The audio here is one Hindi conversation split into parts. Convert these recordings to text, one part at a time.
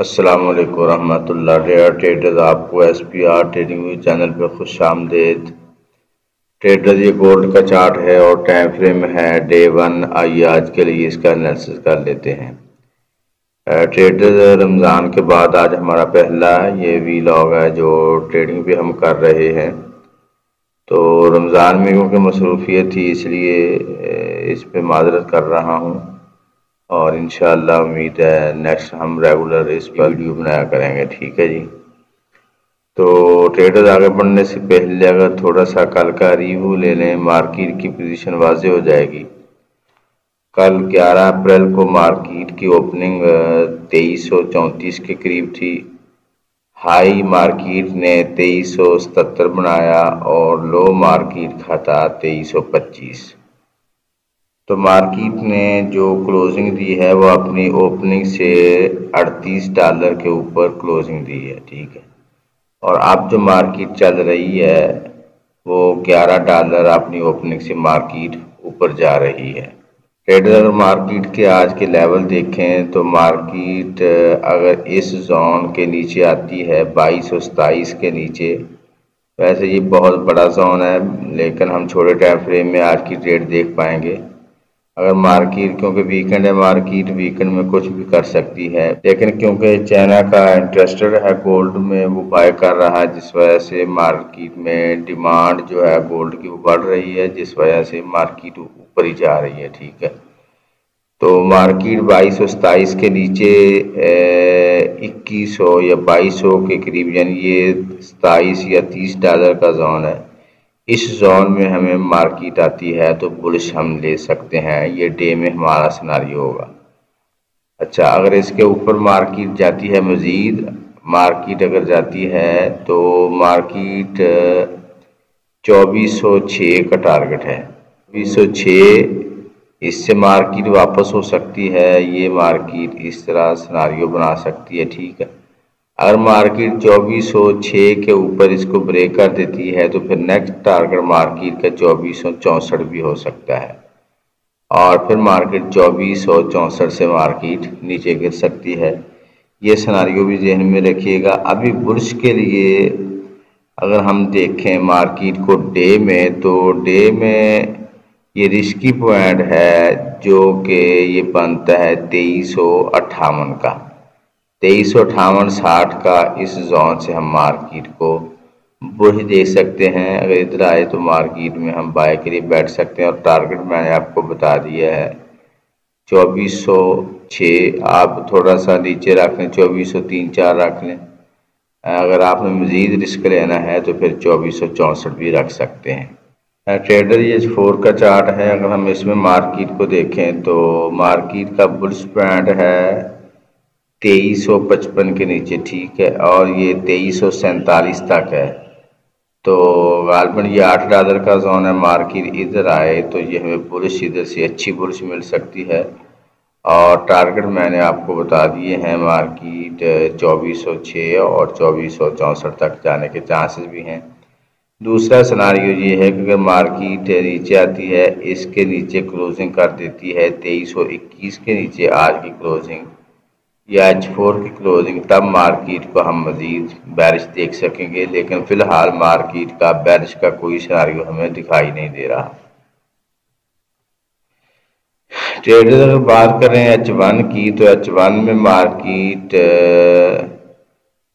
अस्सलाम वालेकुम रहमतुल्लाह डेयर ट्रेडर्स आपको S P R trading channel पर खुश आमदेद। ट्रेडर्स ये गोल्ड का चार्ट है और टाइम फ्रेम है डे वन आइए आज के लिए इसका एनालिसिस कर लेते हैं। ट्रेडर्स रमज़ान के बाद आज हमारा पहला ये वी लॉग है जो ट्रेडिंग भी हम कर रहे हैं। तो रमज़ान में क्योंकि मसरूफियत थी, इसलिए इस पर माजरत कर रहा हूँ। और इन उम्मीद है नेक्स्ट हम रेगुलर इस पर वीडियो बनाया करेंगे, ठीक है जी? तो ट्रेडर आगे बढ़ने से पहले अगर थोड़ा सा कल का रिव्यू ले लें मार्केट की पोजीशन वाजे हो जाएगी। कल 11 अप्रैल को मार्केट की ओपनिंग तेईस के करीब थी। हाई मार्केट ने तेईस बनाया और लो मार्केट था तेईस तो मार्केट ने जो क्लोजिंग दी है, वो अपनी ओपनिंग से 38 डॉलर के ऊपर क्लोजिंग दी है, ठीक है? और अब जो मार्केट चल रही है, वो 11 डॉलर अपनी ओपनिंग से मार्केट ऊपर जा रही है। ट्रेडर मार्केट के आज के लेवल देखें तो मार्केट अगर इस जोन के नीचे आती है, बाईस के नीचे, वैसे ये बहुत बड़ा जोन है, लेकिन हम छोटे टाइम फ्रेम में आज की ट्रेड देख पाएँगे। अगर मार्केट, क्योंकि वीकेंड है, मार्केट वीकेंड में कुछ भी कर सकती है। लेकिन क्योंकि चाइना का इंटरेस्टेड है गोल्ड में, वो बाय कर रहा है, जिस वजह से मार्केट में डिमांड जो है गोल्ड की वो बढ़ रही है, जिस वजह से मार्केट ऊपर ही जा रही है, ठीक है। तो मार्केट बाईस के नीचे इक्कीस या बाईस के करीब, यानी ये सताईस या तीस डॉलर का जोन है। इस जोन में हमें मार्केट आती है तो बुलिश हम ले सकते हैं। ये डे में हमारा सिनारी होगा। अच्छा अगर इसके ऊपर मार्केट जाती है मज़ीद मार्केट अगर जाती है तो मार्केट चौबीस सौ छः का टारगेट है। चौबीस सौ छः इससे मार्केट वापस हो सकती है, ये मार्केट इस तरह सिनारियो बना सकती है, ठीक है। अगर मार्केट चौबीस सौ छः के ऊपर इसको ब्रेक कर देती है तो फिर नेक्स्ट टारगेट मार्केट का चौबीस भी हो सकता है। और फिर मार्केट चौबीस सौ मार्केट नीचे गिर सकती है। ये सनारियो भी जहन में रखिएगा। अभी बुरश के लिए अगर हम देखें मार्केट को डे में तो डे में ये रिस्की पॉइंट है, जो कि ये बनता है तेईस का। तेईस सौ अठावन साठ का इस जोन से हम मार्केट को बुढ़ देख सकते हैं। अगर इधर आए तो मार्केट में हम बाय के लिए बैठ सकते हैं और टारगेट मैंने आपको बता दिया है। चौबीस सौ छः आप थोड़ा सा नीचे रख लें, चौबीस सौ तीन चार रख लें। अगर आपने मज़ीद रिस्क लेना है तो फिर चौबीस सौ चौंसठ भी रख सकते हैं। ट्रेडर ये फोर का चार्ट है। अगर हम इसमें मार्केट को देखें तो मार्केट का बुल्स पॉइंट है। तेईस सौ पचपन के नीचे, ठीक है, और ये तेईस सौ सैंतालीस तक है। तो गालबन ये आठ डॉलर का जोन है मार्केट इधर आए तो ये हमें बुरश इधर से अच्छी बुरश मिल सकती है। और टारगेट मैंने आपको बता दिए हैं, मार्केट चौबीस सौ छः और चौबीस सौ चौंसठ तक जाने के चांसेस भी हैं। दूसरा सनारियो ये है कि अगर मार्केट नीचे आती है, इसके नीचे क्लोजिंग कर देती है, तेईस सौ इक्कीस के नीचे आज की क्लोजिंग या एच फोर की क्लोजिंग तब मार्केट को हम मजीद बैरिश देख सकेंगे, लेकिन फ़िलहाल मार्केट का, बैरिश का कोई सिनारियो हमें दिखाई नहीं दे रहा। ट्रेडर अगर बात करें एच वन की तो एच वन में मार्केट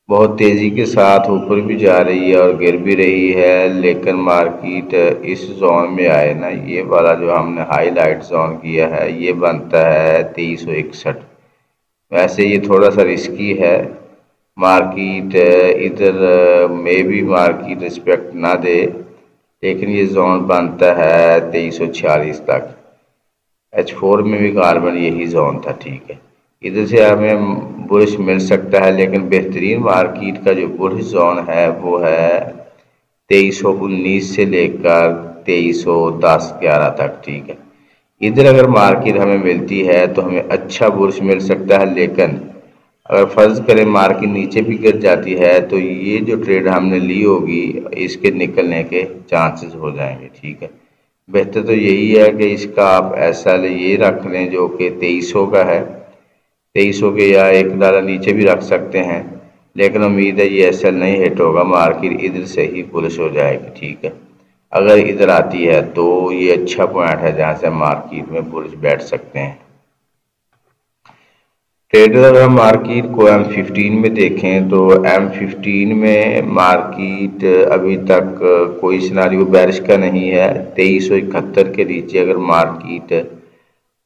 बहुत तेज़ी के साथ ऊपर भी जा रही है और गिर भी रही है, लेकिन मार्केट इस जोन में आए ना, ये वाला जो हमने हाईलाइट जोन किया है, ये बनता है तेईस सौ इकसठ। वैसे ये थोड़ा सा रिस्की है। मार्केट इधर में भी मार्केट रिस्पेक्ट ना दे, लेकिन ये जोन बनता है तेईस सौ छियालीस तक। एच फोर में भी कार्बन यही जोन था, ठीक है। इधर से हमें बुरश मिल सकता है, लेकिन बेहतरीन मार्केट का जो बुरश जोन है, वो है तेईस सौ उन्नीस से लेकर तेईस सौ दस ग्यारह तक, ठीक है। इधर अगर मार्केट हमें मिलती है तो हमें अच्छा बुरश मिल सकता है, लेकिन अगर फ़र्ज़ करें मार्केट नीचे भी गिर जाती है तो ये जो ट्रेड हमने ली होगी, इसके निकलने के चांसेस हो जाएँगे, ठीक है? बेहतर तो यही है कि इसका आप ऐसा ये रख लें, जो कि तेईस का है। तेईस के या एक डॉलर नीचे भी रख सकते हैं, लेकिन उम्मीद है ये ऐसा नहीं हिट होगा, मार्केट इधर से ही पुलिस हो जाएगी, ठीक है? अगर इधर आती है तो ये अच्छा पॉइंट है जहाँ से मार्केट में बुलिश बैठ सकते हैं। ट्रेडर अगर मार्केट को एम फिफ्टीन में देखें तो एम फिफ्टीन में मार्केट अभी तक कोई सिनारी बैरिश का नहीं है। तेईस सौ इकहत्तर के नीचे अगर मार्केट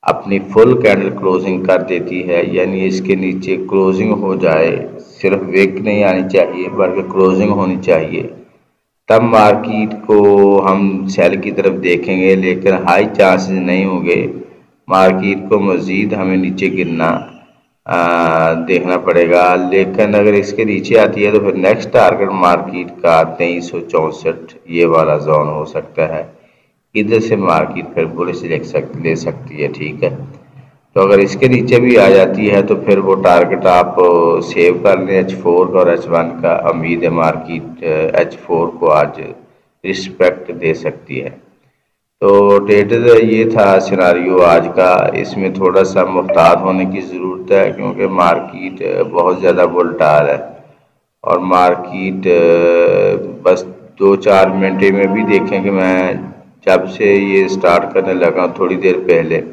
अपनी फुल कैंडल क्लोजिंग कर देती है, यानी इसके नीचे क्लोजिंग हो जाए, सिर्फ़ वेक नहीं आनी चाहिए, बल्कि क्लोजिंग होनी चाहिए। तब मार्केट को हम सेल की तरफ़ देखेंगे, लेकिन हाई चांसेस नहीं होंगे। मार्केट को मज़ीद हमें नीचे गिरना देखना पड़ेगा। लेकिन अगर इसके नीचे आती है तो फिर नेक्स्ट टारगेट मार्केट का तेईस सौ चौंसठ, ये वाला जोन हो सकता है। इधर से मार्केट फिर ले सकती ले सकती है, ठीक है। तो अगर इसके नीचे भी आ जाती है तो फिर वो टारगेट आप सेव कर लें एच फोर का और एच वन का। उम्मीद है मार्केट एच फोर को आज रिस्पेक्ट दे सकती है। तो ट्रेडर ये था सिनारियो आज का। इसमें थोड़ा सा मुहतात होने की ज़रूरत है, क्योंकि मार्केट बहुत ज़्यादा बुलटार है। और मार्केट बस दो चार मिनट में भी देखें कि मैं जब से ये स्टार्ट करने लगा, थोड़ी देर पहले।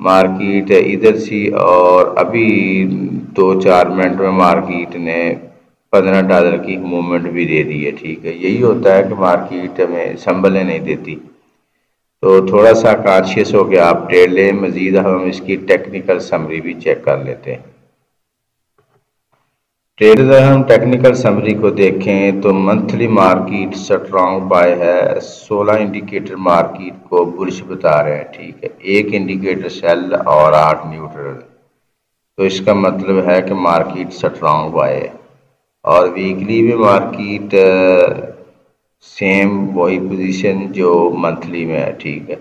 मार्केट इधर सी और अभी दो चार मिनट में मार्केट ने पंद्रह डॉलर की मूवमेंट भी दे दी है, ठीक है। यही होता है कि मार्केट में संभलें नहीं देती। तो थोड़ा सा कॉन्शियस हो गया आप ट्रेड लें, मज़ीद हम इसकी टेक्निकल समरी भी चेक कर लेते हैं। ट्रेड अगर हम टेक्निकल समरी को देखें तो मंथली मार्केट स्ट्रॉन्ग बाय है। 16 इंडिकेटर मार्केट को बुलिश बता रहे हैं, ठीक है। एक इंडिकेटर सेल और आठ न्यूट्रल तो इसका मतलब है कि मार्केट स्ट्रॉन्ग बाय है। और वीकली भी मार्केट सेम वही पोजीशन जो मंथली में है, ठीक है।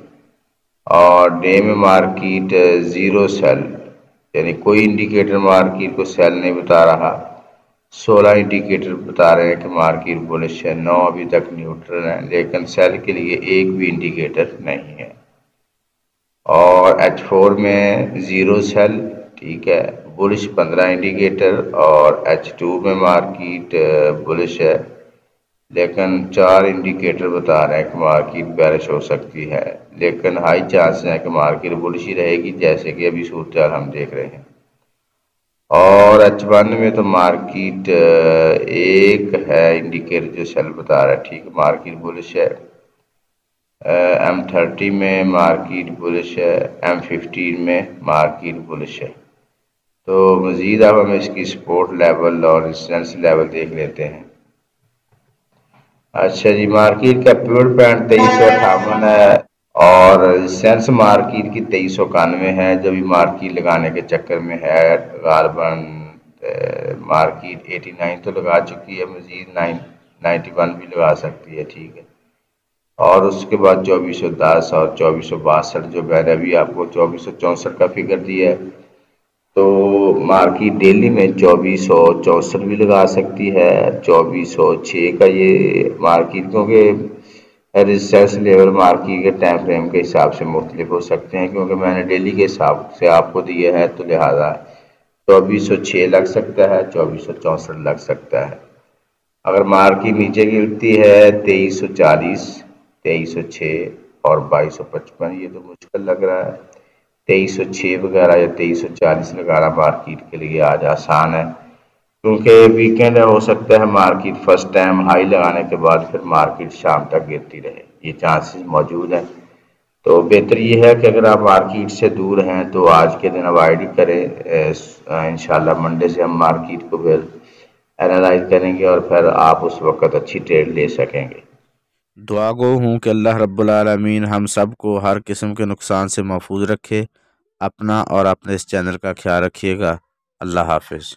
और डे में मार्केट ज़ीरो सेल यानी कोई इंडिकेटर मार्केट को सेल नहीं बता रहा। सोलह इंडिकेटर बता रहे हैं कि मार्केट बुलिश है, नौ अभी तक न्यूट्रल है, लेकिन सेल के लिए एक भी इंडिकेटर नहीं है। और एच फोर में ज़ीरो सेल ठीक है, बुलिश पंद्रह इंडिकेटर और एच टू में मार्केट बुलिश है। लेकिन चार इंडिकेटर बता रहे हैं कि मार्केट बैरिश हो सकती है। लेकिन हाई चांस है कि मार्केट बुलिश ही रहेगी, जैसे कि अभी सूरत हम देख रहे हैं। और एच वन में तो मार्केट एक है, इंडिकेटर जो सेल बता रहा है। ठीक, मार्केट बुलिश है। एम थर्टी में मार्केट बुलिश है। एम फिफ्टीन में मार्केट बुलिश है। तो मज़ीद अब हम इसकी सपोर्ट लेवल और रेजिस्टेंस लेवल देख लेते हैं। अच्छा जी, मार्केट का प्योर पैंट तेईस सौ अठावन है। और सेंस मार्किट की तेईस सौ इक्यानवे है, जो भी मार्केट लगाने के चक्कर में है, गालबन मार्केट एटी नाइन तो लगा चुकी है, मजीद नाइन नाइन्टी वन भी लगा सकती है, ठीक है। और उसके बाद चौबीस सौ दस और चौबीस सौ बासठ, जो अभी आपको चौबीस सौ चौंसठ का फिगर दिया है तो मार्किट डेली में चौबीस सौ चौंसठ भी लगा सकती है, चौबीस सौ छः का ये मार्किट, क्योंकि रेजिस्टेंस लेवल मार्केट के टाइम फ्रेम के हिसाब से मुख्तलिफ़ हो सकते हैं, क्योंकि मैंने डेली के हिसाब से आपको दिया है तो लिहाजा चौबीस सौ छः लग सकता है, चौबीस सौ चौंसठ लग सकता है। अगर मार्केट नीचे गिरती है, तेईस सौ चालीस, तेईस सौ छः और बाईस सौ पचपन, ये तो मुश्किल लग रहा है। तेईस सौ छः वगैरह या तेईस सौ चालीस लगाना मार्किट के लिए आज आसान है। क्योंकि वीकेंड हो सकता है मार्केट फ़र्स्ट टाइम हाई लगाने के बाद फिर मार्केट शाम तक गिरती रहे। ये चांसेस मौजूद हैं। तो बेहतर ये है कि अगर आप मार्केट से दूर हैं तो आज के दिन अवॉइड करें। इन मंडे से हम मार्केट को फिर एनालाइज करेंगे और फिर आप उस वक्त अच्छी ट्रेड ले सकेंगे। दुआ गो हूँ कि अल्लाह रब्बुल हम सबको हर किस्म के नुकसान से महफूज रखे, अपना और अपने इस चैनल का ख्याल रखिएगा। अल्लाह हाफिज़।